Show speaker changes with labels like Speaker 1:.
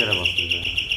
Speaker 1: kere bastıracağım.